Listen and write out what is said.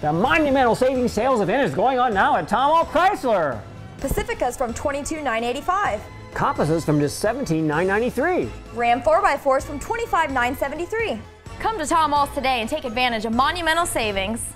The monumental savings sales event is going on now at Tom Ahl Chrysler. Pacifica's from $22,985. Compasses from just $17,993. Ram 4x4s from $25,973. Come to Tom Ahl's today and take advantage of monumental savings.